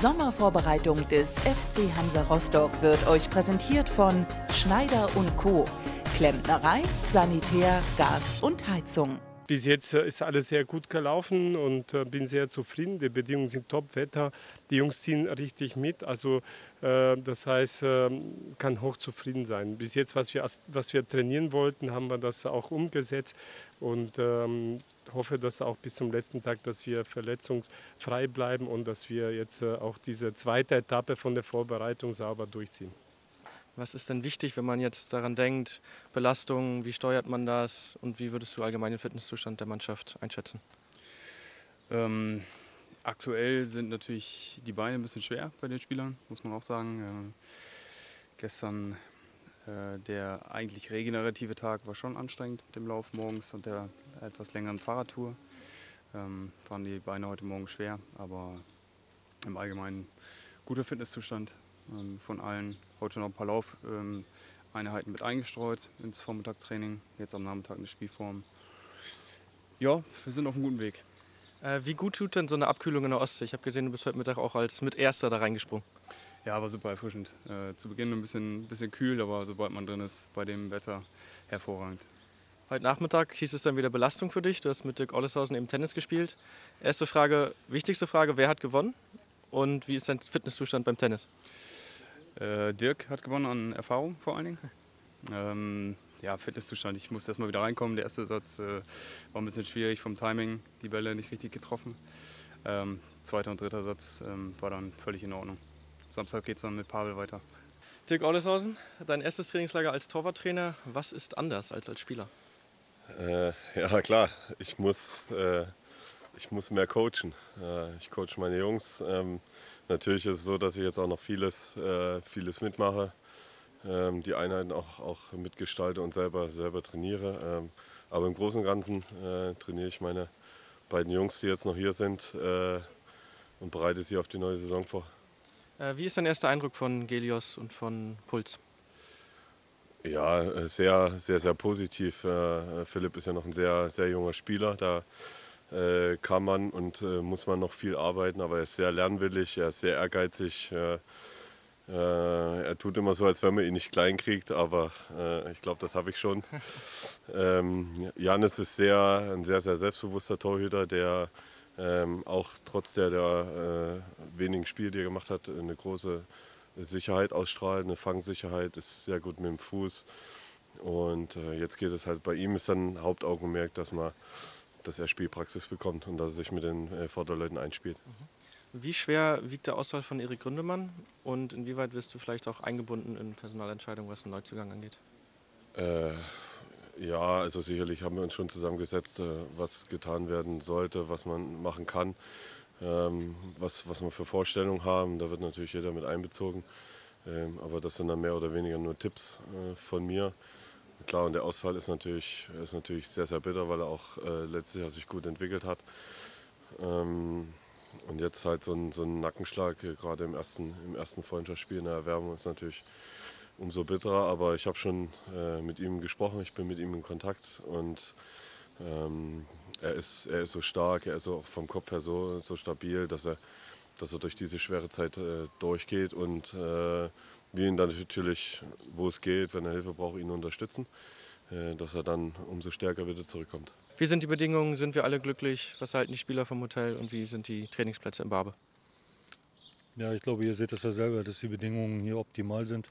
Sommervorbereitung des FC Hansa Rostock wird euch präsentiert von Schneider und Co. Klempnerei, Sanitär, Gas und Heizung. Bis jetzt äh, ist alles sehr gut gelaufen und äh, bin sehr zufrieden. Die Bedingungen sind top, Wetter. Die Jungs ziehen richtig mit. Also äh, das heißt, äh, kann hoch zufrieden sein. Bis jetzt, was wir, was wir trainieren wollten, haben wir das auch umgesetzt und ähm, hoffe, dass auch bis zum letzten Tag, dass wir verletzungsfrei bleiben und dass wir jetzt auch diese zweite Etappe von der Vorbereitung sauber durchziehen. Was ist denn wichtig, wenn man jetzt daran denkt, Belastung, wie steuert man das und wie würdest du allgemein den Fitnesszustand der Mannschaft einschätzen? Ähm, aktuell sind natürlich die Beine ein bisschen schwer bei den Spielern, muss man auch sagen. Ähm, gestern äh, der eigentlich regenerative Tag war schon anstrengend mit dem Lauf morgens und der etwas längeren Fahrradtour. Ähm, waren die Beine heute Morgen schwer, aber im Allgemeinen guter Fitnesszustand von allen. Heute noch ein paar Laufeinheiten ähm, mit eingestreut ins Vormittagtraining, jetzt am Nachmittag eine Spielform. Ja, wir sind auf einem guten Weg. Äh, wie gut tut denn so eine Abkühlung in der Ostsee? Ich habe gesehen, du bist heute Mittag auch als mit Erster da reingesprungen. Ja, war super erfrischend. Äh, zu Beginn ein bisschen, bisschen kühl, aber sobald man drin ist, bei dem Wetter hervorragend. Heute Nachmittag hieß es dann wieder Belastung für dich. Du hast mit Dirk Olleshausen eben Tennis gespielt. Erste Frage, wichtigste Frage, wer hat gewonnen und wie ist dein Fitnesszustand beim Tennis? Äh, Dirk hat gewonnen an Erfahrung vor allen Dingen. Ähm, ja, Fitnesszustand. Ich musste erstmal wieder reinkommen. Der erste Satz äh, war ein bisschen schwierig vom Timing, die Bälle nicht richtig getroffen. Ähm, zweiter und dritter Satz ähm, war dann völlig in Ordnung. Samstag geht es dann mit Pavel weiter. Dirk Olleshausen, dein erstes Trainingslager als Torwarttrainer. Was ist anders als als Spieler? Äh, ja, klar. Ich muss, äh, ich muss mehr coachen. Äh, ich coach meine Jungs. Ähm, natürlich ist es so, dass ich jetzt auch noch vieles, äh, vieles mitmache. Ähm, die Einheiten auch, auch mitgestalte und selber, selber trainiere. Ähm, aber im Großen und Ganzen äh, trainiere ich meine beiden Jungs, die jetzt noch hier sind, und bereite sie auf die neue Saison vor. Wie ist dein erster Eindruck von Gelios und von Puls? Ja, sehr, sehr, sehr positiv. Philipp ist ja noch ein sehr, sehr junger Spieler. Da kann man und muss man noch viel arbeiten, aber er ist sehr lernwillig, er ist sehr ehrgeizig. er tut immer so, als wenn man ihn nicht klein kriegt, aber ich glaube, das habe ich schon. Ähm, Janis ist sehr, ein sehr, sehr selbstbewusster Torhüter, der ähm, auch trotz der, der äh, wenigen Spiele, die er gemacht hat, eine große Sicherheit ausstrahlt, eine Fangsicherheit, ist sehr gut mit dem Fuß. Und äh, jetzt geht es halt bei ihm ist dann Hauptaugenmerk, dass man, dass er Spielpraxis bekommt und dass er sich mit den äh, Vorderleuten einspielt. Mhm. Wie schwer wiegt der Auswahl von Erik Gründemann und inwieweit wirst du vielleicht auch eingebunden in Personalentscheidungen, was den Neuzugang angeht? Äh, ja, also sicherlich haben wir uns schon zusammengesetzt, äh, was getan werden sollte, was man machen kann, ähm, was, was wir für Vorstellungen haben. Da wird natürlich jeder mit einbezogen. Ähm, aber das sind dann mehr oder weniger nur Tipps äh, von mir. Klar, und der Ausfall ist natürlich, ist natürlich sehr, sehr bitter, weil er auch äh, letztes Jahr sich gut entwickelt hat. Ähm, und jetzt halt so ein, so ein Nackenschlag, gerade im ersten, im ersten Freundschaftsspiel in der Erwärmung, ist natürlich umso bitterer. Aber ich habe schon äh, mit ihm gesprochen, ich bin mit ihm in Kontakt und ähm, er, ist, er ist so stark, er ist auch vom Kopf her so, so stabil, dass er, dass er durch diese schwere Zeit äh, durchgeht und äh, wir ihn dann natürlich, wo es geht, wenn er Hilfe braucht, ihn unterstützen, äh, dass er dann umso stärker wieder zurückkommt. Wie sind die Bedingungen? Sind wir alle glücklich? Was halten die Spieler vom Hotel und wie sind die Trainingsplätze in Barbe? Ja, ich glaube, ihr seht es ja selber, dass die Bedingungen hier optimal sind.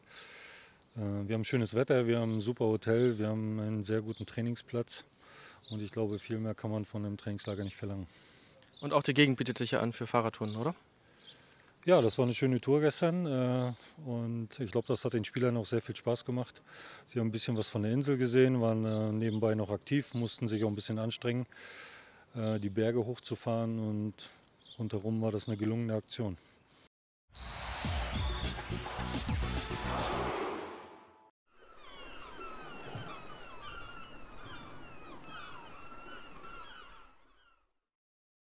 Äh, wir haben schönes Wetter, wir haben ein super Hotel, wir haben einen sehr guten Trainingsplatz und ich glaube, viel mehr kann man von einem Trainingslager nicht verlangen. Und auch die Gegend bietet sich ja an für Fahrradtouren, oder? Ja, das war eine schöne Tour gestern äh, und ich glaube, das hat den Spielern auch sehr viel Spaß gemacht. Sie haben ein bisschen was von der Insel gesehen, waren äh, nebenbei noch aktiv, mussten sich auch ein bisschen anstrengen, die Berge hochzufahren und rundherum war das eine gelungene Aktion.